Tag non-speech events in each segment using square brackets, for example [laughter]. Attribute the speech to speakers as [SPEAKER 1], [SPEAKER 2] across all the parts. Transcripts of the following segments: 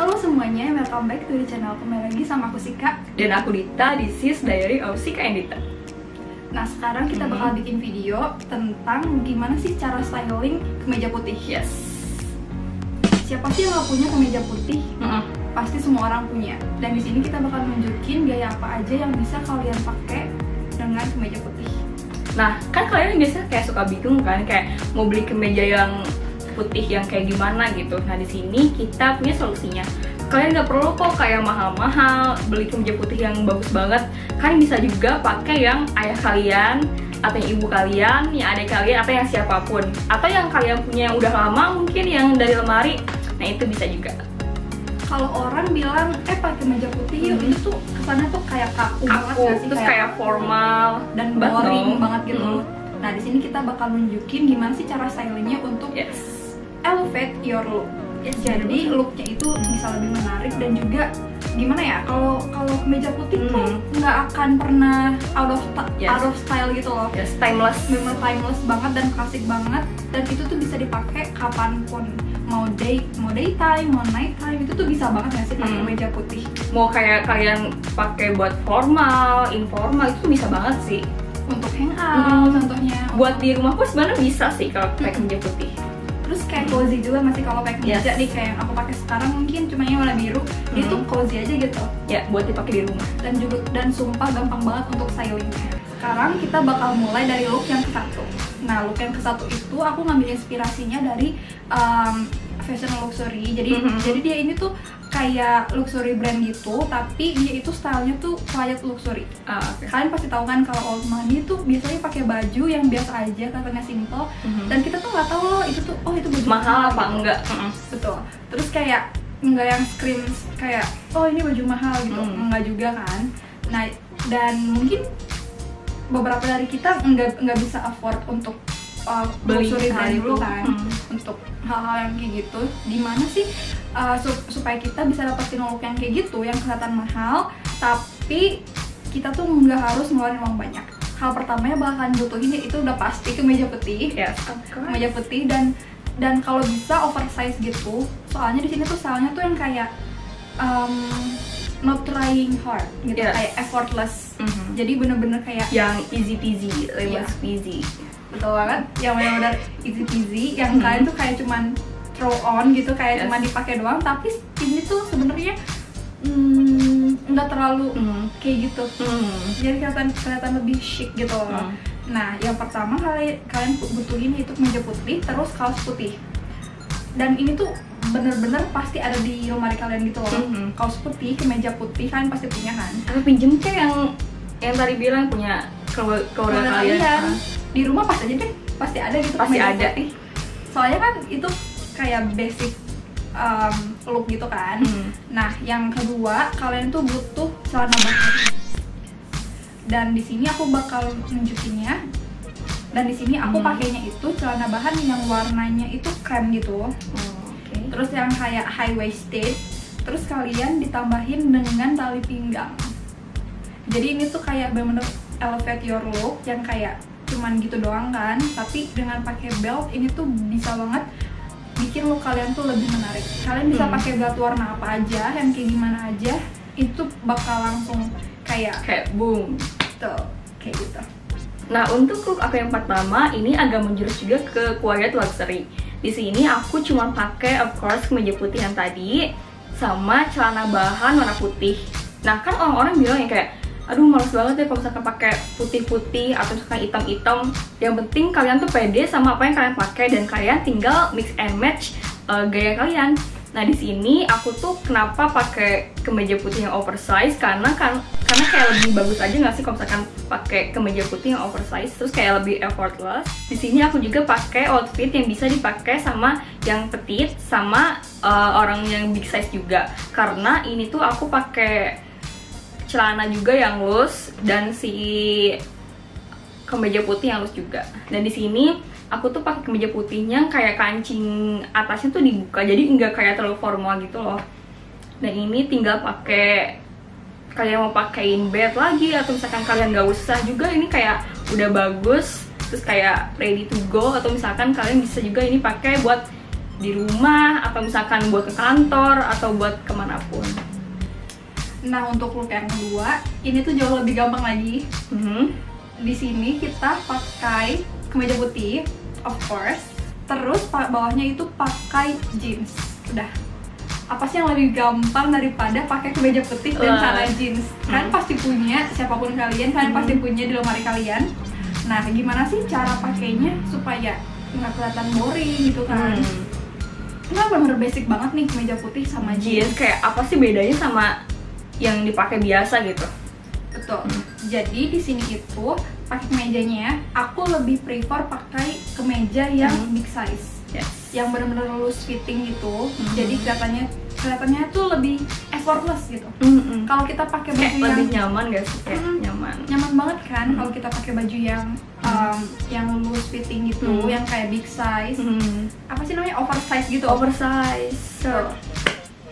[SPEAKER 1] Halo semuanya, welcome back to the channel kembali lagi sama aku Sika.
[SPEAKER 2] Dan aku Dita, this is Diary of Sika and Dita.
[SPEAKER 1] Nah sekarang kita
[SPEAKER 2] Hmm.
[SPEAKER 1] bakal bikin video tentang gimana sih cara styling kemeja putih.
[SPEAKER 2] Yes.
[SPEAKER 1] Siapa sih yang gak punya kemeja putih? Pasti semua orang punya. Dan di sini kita bakal nunjukin gaya apa aja yang bisa kalian pakai dengan kemeja putih.
[SPEAKER 2] Nah, kan kalian biasanya kayak suka bingung kan Kayak mau beli kemeja yang putih yang kayak gimana gitu. Nah di sini kita punya solusinya. Kalian nggak perlu kok kayak mahal-mahal beli kemeja putih yang bagus banget. Kalian bisa juga pakai yang ayah kalian atau yang ibu kalian, yang adik kalian, atau yang siapa pun. Atau yang kalian punya yang udah lama mungkin yang dari lemari. Nah itu bisa juga.
[SPEAKER 1] Kalau orang bilang, eh pakai kemeja putih yuk.
[SPEAKER 2] Hmm.
[SPEAKER 1] Itu tuh kesannya tuh kayak kaku, banget
[SPEAKER 2] Aku,
[SPEAKER 1] gak sih?
[SPEAKER 2] terus kayak formal.
[SPEAKER 1] dan boring banget gitu.
[SPEAKER 2] Mm.
[SPEAKER 1] Nah di sini kita bakal nunjukin gimana sih cara stylingnya untuk
[SPEAKER 2] Yes
[SPEAKER 1] elevate your look.
[SPEAKER 2] Yes,
[SPEAKER 1] Jadi looknya itu bisa lebih menarik dan juga gimana ya kalau kalau kemeja putih tuh
[SPEAKER 2] Hmm.
[SPEAKER 1] nggak akan pernah out of
[SPEAKER 2] Yes.
[SPEAKER 1] out of style gitu loh.
[SPEAKER 2] Yes, timeless
[SPEAKER 1] Memang timeless banget dan klasik banget dan itu tuh bisa dipakai kapan pun mau day mau daytime mau nighttime itu tuh bisa banget nggak sih pakai
[SPEAKER 2] Hmm.
[SPEAKER 1] kemeja putih
[SPEAKER 2] mau kayak kalian pakai buat formal, informal itu tuh bisa banget sih.
[SPEAKER 1] untuk hangout
[SPEAKER 2] Hmm.
[SPEAKER 1] contohnya
[SPEAKER 2] Buat di rumah pun sebenarnya bisa sih kalau pakai
[SPEAKER 1] Hmm.
[SPEAKER 2] kemeja putih.
[SPEAKER 1] Terus kayak cozy juga masih kalau pakai kemeja
[SPEAKER 2] Yes.
[SPEAKER 1] nih kayak yang aku pakai sekarang mungkin cuma yang warna biru dia
[SPEAKER 2] Hmm.
[SPEAKER 1] tuh cozy aja gitu
[SPEAKER 2] Ya, buat dipakai di rumah.
[SPEAKER 1] dan juga dan sumpah gampang banget untuk stylingnya. Sekarang kita bakal mulai dari look yang ke satu. Nah look yang ke satu itu aku ngambil inspirasinya dari um, fashion luxury. Jadi
[SPEAKER 2] Mhm.
[SPEAKER 1] jadi dia ini tuh kayak luxury brand gitu, tapi dia itu stylenya tuh quiet luxury.
[SPEAKER 2] Ah.
[SPEAKER 1] Kalian pasti tahu kan kalau old money tuh biasanya pakai baju yang biasa aja, katanya simple.
[SPEAKER 2] Mhm.
[SPEAKER 1] Dan kita tuh nggak tahu loh itu tuh oh itu baju
[SPEAKER 2] mahal apa
[SPEAKER 1] gitu.
[SPEAKER 2] enggak? Mm-mm.
[SPEAKER 1] Betul. Terus kayak nggak yang scream kayak oh ini baju mahal gitu,
[SPEAKER 2] Hmm.
[SPEAKER 1] nggak juga kan. Nah dan mungkin beberapa dari kita nggak nggak bisa afford untuk uh,
[SPEAKER 2] Beli
[SPEAKER 1] brand dulu kan,
[SPEAKER 2] Hmm.
[SPEAKER 1] untuk hal-hal yang kayak gitu. Gimana sih uh, sup- supaya kita bisa dapetin look yang kayak gitu, yang kelihatan mahal, tapi kita tuh nggak harus ngeluarin uang banyak. Hal pertamanya bakalan butuhin ya itu udah pasti kemeja putih
[SPEAKER 2] Yes,
[SPEAKER 1] kemeja putih dan dan kalau bisa oversize gitu soalnya di sini tuh stylenya tuh yang kayak um, not trying hard gitu
[SPEAKER 2] Yes.
[SPEAKER 1] kayak effortless
[SPEAKER 2] Mhm.
[SPEAKER 1] jadi bener-bener kayak
[SPEAKER 2] Yang easy peasy, lemon
[SPEAKER 1] Iya.
[SPEAKER 2] squeezy.
[SPEAKER 1] Betul banget yang benar-benar easy peasy yang
[SPEAKER 2] Hmm.
[SPEAKER 1] kalian tuh kayak cuman throw on gitu kayak
[SPEAKER 2] Yes.
[SPEAKER 1] cuman dipakai doang tapi ini tuh sebenarnya mm, nggak terlalu
[SPEAKER 2] Mhm.
[SPEAKER 1] kayak gitu
[SPEAKER 2] Hmm.
[SPEAKER 1] jadi kelihatan kelihatan lebih chic gitu loh.
[SPEAKER 2] Hmm.
[SPEAKER 1] Nah, yang pertama kalian kalian butuhin itu kemeja putih, terus kaos putih. Dan ini tuh bener-bener pasti ada di lemari kalian gitu loh.
[SPEAKER 2] Mhm.
[SPEAKER 1] Kaos putih, kemeja putih kalian pasti punya kan?
[SPEAKER 2] Aku pinjem kayak yang yang tadi bilang punya keluarga, kalian.
[SPEAKER 1] kalian. Di rumah pasti aja deh, pasti ada gitu
[SPEAKER 2] Pasti ada.
[SPEAKER 1] putih. Soalnya kan itu kayak basic um, look gitu kan.
[SPEAKER 2] Hmm.
[SPEAKER 1] Nah, yang kedua, kalian tuh butuh celana bahan. Dan di sini aku bakal nunjukinnya. Dan di sini aku
[SPEAKER 2] Hmm.
[SPEAKER 1] pakainya itu celana bahan yang warnanya itu krem gitu.
[SPEAKER 2] Oh, Oke.
[SPEAKER 1] Terus yang kayak high waisted. Terus kalian ditambahin dengan tali pinggang. Jadi ini tuh kayak bener-bener elevate your look yang kayak cuman gitu doang kan, tapi dengan pakai belt ini tuh bisa banget bikin look kalian tuh lebih menarik. Kalian bisa
[SPEAKER 2] Hmm.
[SPEAKER 1] pakai belt warna apa aja, yang kayak gimana aja, itu bakal langsung kayak
[SPEAKER 2] Kayak boom.
[SPEAKER 1] tuh kayak gitu.
[SPEAKER 2] Nah, untuk look aku yang pertama ini agak menjurus juga ke quiet luxury. Di sini aku cuma pakai of course kemeja putih yang tadi sama celana bahan warna putih. Nah, kan orang-orang bilang yang kayak aduh males banget ya kalau misalkan pakai putih-putih atau misalkan hitam-hitam. Yang penting kalian tuh pede sama apa yang kalian pakai dan kalian tinggal mix and match uh, gaya kalian. Nah di sini aku tuh kenapa pakai kemeja putih yang oversize karena kan karena kayak lebih bagus aja nggak sih kalau misalkan pakai kemeja putih yang oversize terus kayak lebih effortless. Di sini aku juga pakai outfit yang bisa dipakai sama yang petite sama uh, orang yang big size juga karena ini tuh aku pakai celana juga yang loose dan si kemeja putih yang loose juga. Dan di sini aku tuh pakai kemeja putihnya kayak kancing atasnya tuh dibuka jadi nggak kayak terlalu formal gitu loh. Dan ini tinggal pakai kalian mau pakein bed lagi atau misalkan kalian nggak usah juga ini kayak udah bagus terus kayak ready to go atau misalkan kalian bisa juga ini pakai buat di rumah atau misalkan buat ke kantor atau buat ke mana pun.
[SPEAKER 1] Nah untuk look yang kedua, ini tuh jauh lebih gampang lagi.
[SPEAKER 2] Mhm.
[SPEAKER 1] Di sini kita pakai kemeja putih, of course. Terus bawahnya itu pakai jeans. Udah. Apa sih yang lebih gampang daripada pakai kemeja putih dan celana jeans? Kalian
[SPEAKER 2] Hmm.
[SPEAKER 1] pasti punya, siapa pun kalian, kalian
[SPEAKER 2] Hmm.
[SPEAKER 1] pasti punya di lemari kalian. Nah, gimana sih cara pakainya supaya nggak kelihatan boring gitu kan?
[SPEAKER 2] Hmm.
[SPEAKER 1] Ini bener basic banget nih kemeja putih sama jeans.
[SPEAKER 2] Jeans kayak apa sih bedanya sama yang dipakai biasa gitu?
[SPEAKER 1] Betul. Jadi di sini itu pakai kemejanya, aku lebih prefer pakai kemeja yang
[SPEAKER 2] Hmm.
[SPEAKER 1] big size,
[SPEAKER 2] Yes.
[SPEAKER 1] yang bener-bener loose fitting gitu.
[SPEAKER 2] Hmm.
[SPEAKER 1] Jadi kelihatannya kelihatannya tuh lebih effortless gitu.
[SPEAKER 2] Mm-mm.
[SPEAKER 1] Kalau kita pakai
[SPEAKER 2] kayak
[SPEAKER 1] baju yang
[SPEAKER 2] lebih nyaman gak sih? Kayak
[SPEAKER 1] Mm.
[SPEAKER 2] nyaman.
[SPEAKER 1] nyaman banget kan
[SPEAKER 2] Hmm.
[SPEAKER 1] kalau kita pakai baju yang um, yang loose fitting gitu,
[SPEAKER 2] Hmm.
[SPEAKER 1] yang kayak big size.
[SPEAKER 2] Hmm.
[SPEAKER 1] Apa sih namanya oversize gitu?
[SPEAKER 2] Oversize.
[SPEAKER 1] Tuh.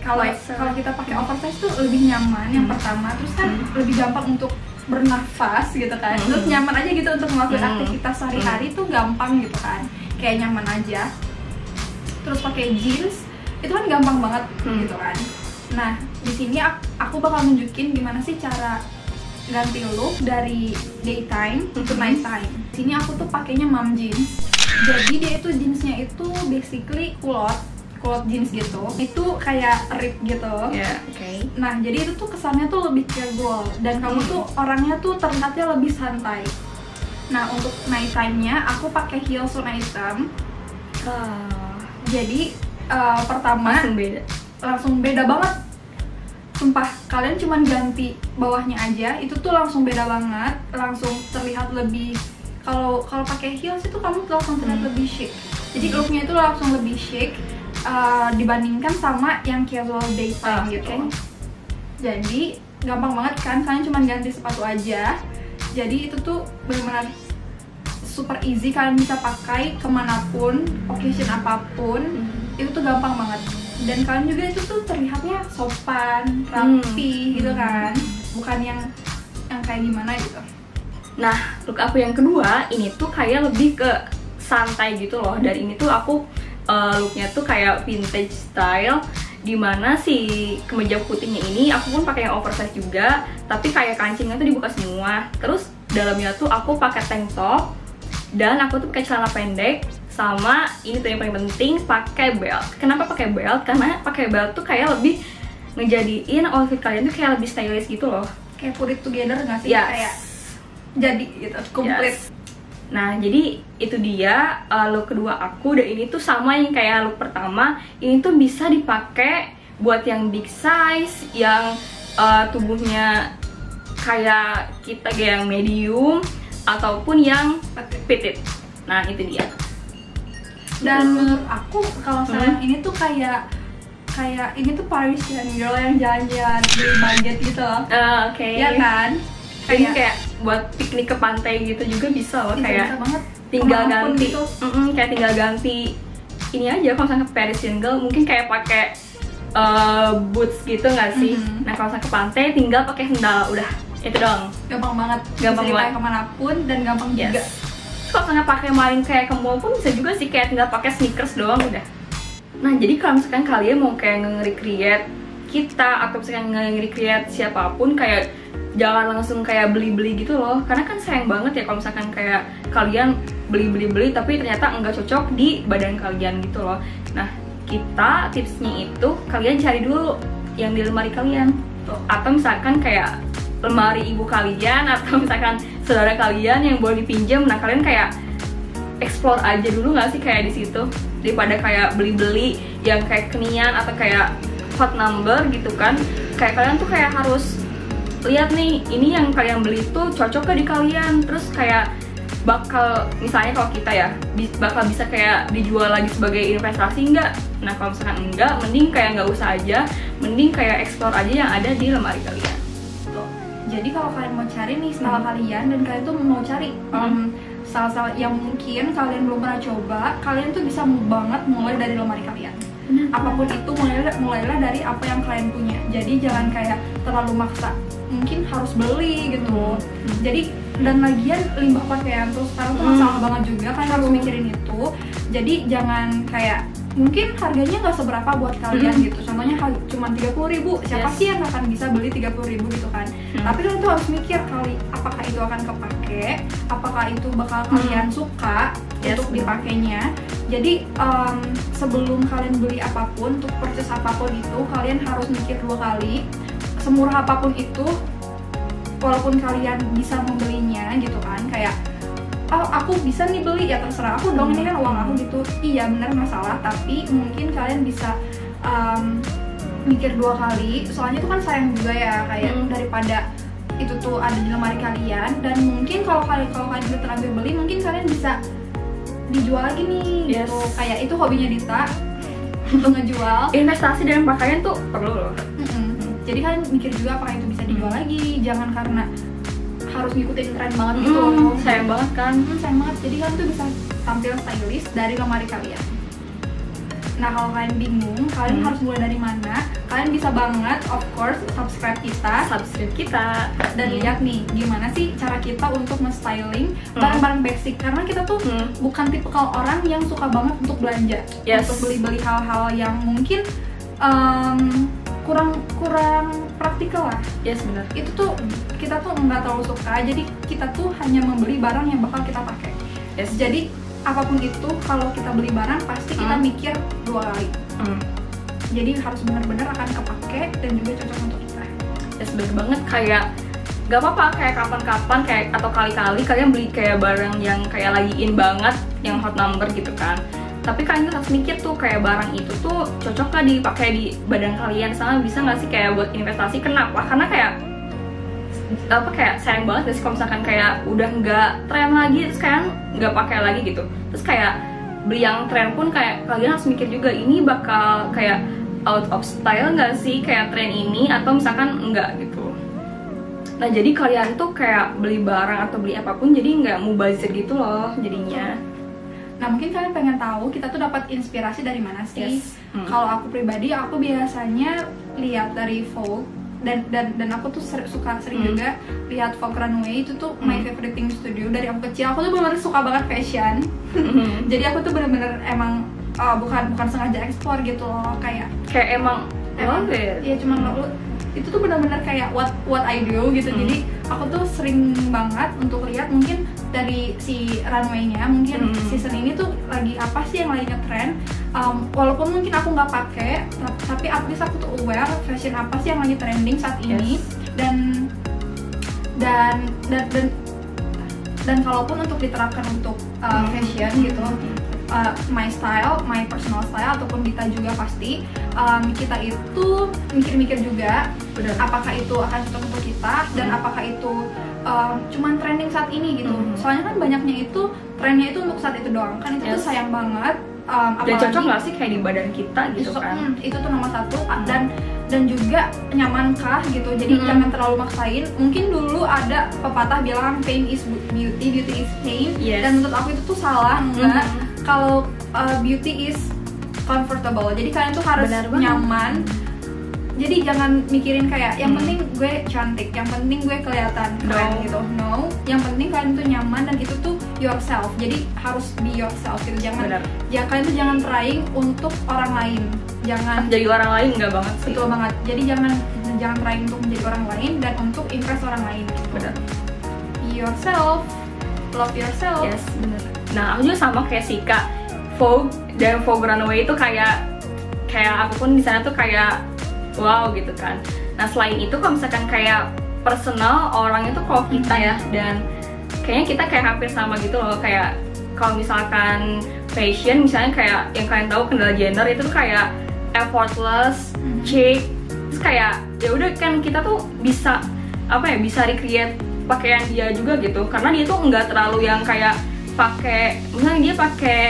[SPEAKER 1] Kalau kalau kita pakai oversize tuh lebih nyaman yang
[SPEAKER 2] Hmm.
[SPEAKER 1] pertama terus kan
[SPEAKER 2] Hmm.
[SPEAKER 1] lebih gampang untuk bernafas gitu kan
[SPEAKER 2] Hmm.
[SPEAKER 1] terus nyaman aja gitu untuk melakukan
[SPEAKER 2] Hmm.
[SPEAKER 1] aktivitas sehari-hari tuh gampang gitu kan kayak nyaman aja terus pakai jeans itu kan gampang banget
[SPEAKER 2] Hmm.
[SPEAKER 1] gitu kan nah di sini ak- aku bakal nunjukin gimana sih cara ganti look dari daytime ke nighttime di sini aku tuh pakainya mom jeans jadi dia itu jeansnya itu basically kulot kulot jeans gitu itu kayak rip gitu
[SPEAKER 2] Ya, oke.
[SPEAKER 1] nah jadi itu tuh kesannya tuh lebih casual dan kamu
[SPEAKER 2] Hmm.
[SPEAKER 1] tuh orangnya tuh terlihatnya lebih santai nah untuk nighttime-nya aku pakai heels warna hitam
[SPEAKER 2] Ah,
[SPEAKER 1] jadi eh, pertama
[SPEAKER 2] langsung beda.
[SPEAKER 1] langsung beda banget sumpah kalian cuman ganti bawahnya aja itu tuh langsung beda banget langsung terlihat lebih kalau kalau pakai heels itu kamu langsung terlihat
[SPEAKER 2] Hmm.
[SPEAKER 1] lebih chic jadi looknya itu langsung lebih chic uh, dibandingkan sama yang casual daytime
[SPEAKER 2] Ah,
[SPEAKER 1] gitu.
[SPEAKER 2] oke.
[SPEAKER 1] jadi gampang banget kan? Kalian cuman ganti sepatu aja. Jadi itu tuh benar-benar super easy. Kalian bisa pakai ke mana pun occasion apa pun.
[SPEAKER 2] Hmm.
[SPEAKER 1] itu tuh gampang banget. Dan kalian juga itu tuh terlihatnya sopan rapi
[SPEAKER 2] Hmm.
[SPEAKER 1] gitu kan? Bukan yang yang kayak gimana gitu.
[SPEAKER 2] Nah, look aku yang kedua ini tuh kayak lebih ke santai gitu loh. Dan ini tuh aku uh, looknya tuh kayak vintage style di mana si kemeja putihnya ini aku pun pakai yang oversize juga tapi kayak kancingnya tuh dibuka semua. Terus dalamnya tuh aku pakai tank top dan aku tuh pakai celana pendek sama ini tuh yang paling penting pakai belt. Kenapa pakai belt? Karena pakai belt tuh kayak lebih ngejadiin outfit kalian tuh kayak lebih stylish gitu loh.
[SPEAKER 1] Kayak put it together nggak sih?
[SPEAKER 2] Yes.
[SPEAKER 1] kayak jadi gitu komplit.
[SPEAKER 2] Yes. Nah, jadi itu dia uh, look kedua aku dan ini tuh sama yang kayak look pertama. Ini tuh bisa dipakai buat yang big size, yang uh, tubuhnya kayak kita kayak yang medium ataupun yang petit. Nah, itu dia.
[SPEAKER 1] dan menurut aku kalau misalnya
[SPEAKER 2] Hmm.
[SPEAKER 1] ini tuh kayak kayak ini tuh Parisian girl yang jalan-jalan di budget gitu loh
[SPEAKER 2] Uh, Oke.
[SPEAKER 1] ya kan
[SPEAKER 2] Ini kayak buat piknik ke pantai gitu juga bisa loh
[SPEAKER 1] bisa,
[SPEAKER 2] kayak
[SPEAKER 1] bisa banget.
[SPEAKER 2] tinggal ganti.
[SPEAKER 1] gitu.
[SPEAKER 2] Mm-mm, kayak tinggal ganti ini aja kalau misalnya ke Parisian girl mungkin kayak pakai uh, boots gitu nggak sih?
[SPEAKER 1] Mhm.
[SPEAKER 2] nah kalau misalnya ke pantai tinggal pakai sendal udah itu dong
[SPEAKER 1] gampang banget.
[SPEAKER 2] Gampang
[SPEAKER 1] bisa dipakai
[SPEAKER 2] banget.
[SPEAKER 1] ke mana pun dan gampang
[SPEAKER 2] yes.
[SPEAKER 1] juga.
[SPEAKER 2] Kalau misalnya pakai main kayak ke mall pun bisa juga sih kayak tinggal pakai sneakers doang udah. Nah jadi kalau misalkan kalian mau kayak nge-recreate kita atau misalkan nge-recreate siapa pun kayak jangan langsung kayak beli-beli gitu loh. Karena kan sayang banget ya kalau misalkan kayak kalian beli-beli-beli tapi ternyata enggak cocok di badan kalian gitu loh. Nah kita tipsnya itu kalian cari dulu yang di lemari kalian.
[SPEAKER 1] Tuh.
[SPEAKER 2] atau misalkan kayak lemari ibu kalian [laughs] atau misalkan saudara kalian yang boleh dipinjam. Nah kalian kayak explore aja dulu nggak sih kayak di situ? Daripada kayak beli-beli yang kayak kenian atau kayak hot number gitu kan. Kayak kalian tuh kayak harus lihat nih ini yang kalian beli tuh cocok gak di kalian terus kayak bakal misalnya kalau kita ya bakal bisa kayak dijual lagi sebagai investasi enggak nah kalau misalkan enggak mending kayak nggak usah aja mending kayak explore aja yang ada di lemari kalian
[SPEAKER 1] Tuh. Jadi kalau kalian mau cari nih style
[SPEAKER 2] Hmm.
[SPEAKER 1] kalian dan kalian tuh mau cari
[SPEAKER 2] Hmm.
[SPEAKER 1] um, style-style yang mungkin kalian belum pernah coba, kalian tuh bisa banget mulai dari lemari kalian. Apa pun itu mulailah mulailah dari apa yang kalian punya. Jadi jangan kayak terlalu maksa. Mungkin harus beli gitu. Jadi dan lagian limbah pakaian terus sekarang tuh
[SPEAKER 2] Hmm.
[SPEAKER 1] masalah banget juga kalian harus mikirin itu. jadi jangan kayak mungkin harganya nggak seberapa buat kalian
[SPEAKER 2] Mhm.
[SPEAKER 1] gitu contohnya cuma tiga puluh ribu siapa
[SPEAKER 2] Yes.
[SPEAKER 1] sih yang akan bisa beli tiga puluh ribu gitu kan
[SPEAKER 2] Hmm.
[SPEAKER 1] tapi kalian tuh harus mikir kali apakah itu akan kepake apakah itu bakal
[SPEAKER 2] Hmm.
[SPEAKER 1] kalian suka
[SPEAKER 2] Yes,
[SPEAKER 1] untuk dipakainya jadi em, sebelum kalian beli apa pun untuk purchase apa pun itu kalian harus mikir dua kali semurah apa pun itu walaupun kalian bisa membelinya gitu kan kayak oh aku bisa nih beli ya terserah. Aku dong ini kan uang aku gitu. Iya benar masalah. Tapi mungkin kalian bisa em, mikir dua kali. Soalnya itu kan sayang juga ya kayak
[SPEAKER 2] Hmm.
[SPEAKER 1] daripada itu tuh ada di lemari kalian. Dan mungkin kalau kalian kalau kalian udah terlanjur beli mungkin kalian bisa dijual lagi nih
[SPEAKER 2] Yes.
[SPEAKER 1] gitu kayak itu hobinya Dita untuk ngejual.
[SPEAKER 2] Investasi dalam pakaian tuh perlu loh.
[SPEAKER 1] Mm-mm. Jadi kalian mikir juga apakah itu bisa dijual lagi? Jangan karena harus ngikutin tren banget gitu
[SPEAKER 2] Hmm,
[SPEAKER 1] loh.
[SPEAKER 2] sayang banget kan?
[SPEAKER 1] Hmm, sayang banget. Jadi kalian tuh bisa tampil stylish dari lemari kalian. Nah kalau kalian bingung kalian
[SPEAKER 2] Hmm.
[SPEAKER 1] harus mulai dari mana? Kalian bisa banget of course subscribe kita.
[SPEAKER 2] Subscribe kita.
[SPEAKER 1] Dan
[SPEAKER 2] Hmm.
[SPEAKER 1] lihat nih gimana sih cara kita untuk nge-styling
[SPEAKER 2] Hmm.
[SPEAKER 1] barang-barang basic. Karena kita tuh
[SPEAKER 2] Hmm.
[SPEAKER 1] bukan tipikal orang yang suka banget untuk belanja.
[SPEAKER 2] Yes.
[SPEAKER 1] untuk beli-beli hal-hal yang mungkin em, kurang kurang praktikal lah.
[SPEAKER 2] Yes benar.
[SPEAKER 1] Itu tuh kita tuh nggak terlalu suka. Jadi kita tuh hanya membeli barang yang bakal kita pakai.
[SPEAKER 2] Yes.
[SPEAKER 1] Jadi apa pun itu kalau kita beli barang pasti kita
[SPEAKER 2] Hmm.
[SPEAKER 1] mikir dua kali.
[SPEAKER 2] Hmm.
[SPEAKER 1] jadi harus benar-benar akan kepake dan juga cocok untuk kita.
[SPEAKER 2] Yes bener banget. Kayak gak apa-apa. Kayak kapan-kapan kayak atau kali-kali kalian beli kayak barang yang kayak lagi in banget yang hot number gitu kan tapi kalian harus mikir tuh kayak barang itu tuh cocok gak dipakai di badan kalian? Sama bisa nggak sih kayak buat investasi? Kenapa karena kayak apa kayak sayang banget gak sih kalau misalkan kayak udah nggak tren lagi terus kalian nggak pakai lagi gitu. Terus kayak beli yang tren pun kayak kalian harus mikir juga ini bakal kayak out of style nggak sih kayak tren ini? Atau misalkan enggak gitu. Nah jadi kalian tuh kayak beli barang atau beli apa pun jadi nggak mubazir gitu loh jadinya
[SPEAKER 1] nah mungkin kalian pengen tahu kita tuh dapat inspirasi dari mana sih
[SPEAKER 2] Yes. Hmm.
[SPEAKER 1] kalau aku pribadi aku biasanya lihat dari Vogue dan dan dan aku tuh ser- suka sering
[SPEAKER 2] Hmm.
[SPEAKER 1] juga lihat Vogue Runway itu tuh my
[SPEAKER 2] Hmm.
[SPEAKER 1] favorite thing studio dari aku kecil aku tuh benar-benar suka banget fashion
[SPEAKER 2] Mhm. [laughs]
[SPEAKER 1] jadi aku tuh bener-bener emang uh, bukan bukan sengaja ekspor gitu loh kayak
[SPEAKER 2] kayak emang
[SPEAKER 1] emang ya cuma lu itu tuh bener-bener kayak what what I do gitu
[SPEAKER 2] Hmm.
[SPEAKER 1] jadi aku tuh sering banget untuk lihat mungkin dari si runway-nya mungkin
[SPEAKER 2] Hmm.
[SPEAKER 1] season ini tuh lagi apa sih yang lagi ngetrend Um, walaupun mungkin aku nggak pakai ta- tapi at least aku tuh aware fashion apa sih yang lagi trending saat ini
[SPEAKER 2] Yes.
[SPEAKER 1] dan dan dan dan dan kalaupun untuk diterapkan untuk uh,
[SPEAKER 2] Hmm.
[SPEAKER 1] fashion gitu uh, my style, my personal style ataupun Dita juga pasti um, kita itu mikir-mikir juga
[SPEAKER 2] Benar.
[SPEAKER 1] apakah itu akan cocok untuk kita dan
[SPEAKER 2] Hmm.
[SPEAKER 1] apakah itu um, cuman trending saat ini gitu.
[SPEAKER 2] Hmm.
[SPEAKER 1] Soalnya kan banyaknya itu trennya itu untuk saat itu doang kan itu tuh
[SPEAKER 2] Yes.
[SPEAKER 1] sayang banget. Um,
[SPEAKER 2] dan cocok nggak sih kayak di badan kita gitu
[SPEAKER 1] itu,
[SPEAKER 2] kan
[SPEAKER 1] hmm, itu tuh nomor satu dan dan juga nyamankah gitu jadi
[SPEAKER 2] Hmm.
[SPEAKER 1] jangan terlalu maksain mungkin dulu ada pepatah bilang pain is beauty beauty is pain
[SPEAKER 2] Yes.
[SPEAKER 1] dan menurut aku itu tuh salah enggak
[SPEAKER 2] Mhm.
[SPEAKER 1] Kalau uh, beauty is comfortable. Jadi kalian tuh harus
[SPEAKER 2] Benar banget.
[SPEAKER 1] nyaman. Jadi jangan mikirin kayak yang
[SPEAKER 2] Hmm.
[SPEAKER 1] penting gue cantik yang penting gue kelihatan keren
[SPEAKER 2] No.
[SPEAKER 1] gitu. No. Yang penting kalian tuh nyaman dan itu tuh yourself. Jadi harus be yourself gitu. Jangan
[SPEAKER 2] Benar.
[SPEAKER 1] ya kalian tuh jangan trying untuk orang lain. Jangan
[SPEAKER 2] jadi orang lain nggak banget sih.
[SPEAKER 1] Betul banget. Jadi jangan jangan trying untuk menjadi orang lain dan untuk impress orang lain
[SPEAKER 2] benar.
[SPEAKER 1] Be yourself. Love yourself.
[SPEAKER 2] Yes, bener. Nah, aku juga sama kayak Sika. Vogue dan Vogue Runway itu kayak kayak aku pun di sana tuh kayak wow gitu kan. Nah, selain itu kalau misalkan kayak personal orang itu kalau kita ya dan kayaknya kita kayak hampir sama gitu loh kayak kalau misalkan fashion misalnya kayak yang kalian tahu kendala gender itu tuh kayak effortless,
[SPEAKER 1] Mhm.
[SPEAKER 2] chic, terus kayak ya udah kan kita tuh bisa apa ya bisa recreate pakaian dia juga gitu karena dia tuh nggak terlalu yang kayak pakai misalnya dia pakai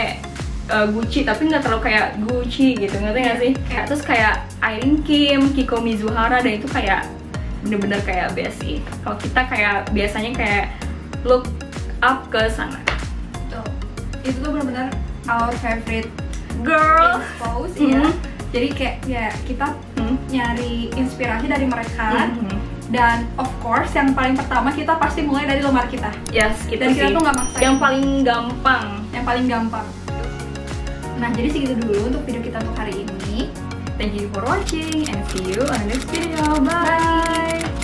[SPEAKER 2] uh, Gucci tapi nggak terlalu kayak Gucci gitu ngerti nggak
[SPEAKER 1] Iya,
[SPEAKER 2] sih
[SPEAKER 1] iya.
[SPEAKER 2] kayak terus kayak Irene Kim, Kiko Mizuhara dan itu kayak bener-bener kayak sih kalau kita kayak biasanya kayak look up ke sana
[SPEAKER 1] Tuh. itu tuh benar-benar our favorite
[SPEAKER 2] girl
[SPEAKER 1] pose ya
[SPEAKER 2] Mhm.
[SPEAKER 1] jadi kayak ya kita
[SPEAKER 2] Hmm.
[SPEAKER 1] nyari inspirasi dari mereka
[SPEAKER 2] Mhm.
[SPEAKER 1] Dan of course yang paling pertama kita pasti mulai dari lemari kita
[SPEAKER 2] yes itu
[SPEAKER 1] dan kita
[SPEAKER 2] sih
[SPEAKER 1] tuh nggak maksain
[SPEAKER 2] yang paling gampang
[SPEAKER 1] yang paling gampang Nah, jadi segitu dulu untuk video kita untuk hari ini.
[SPEAKER 2] Thank you for watching and see you on the next video. Bye.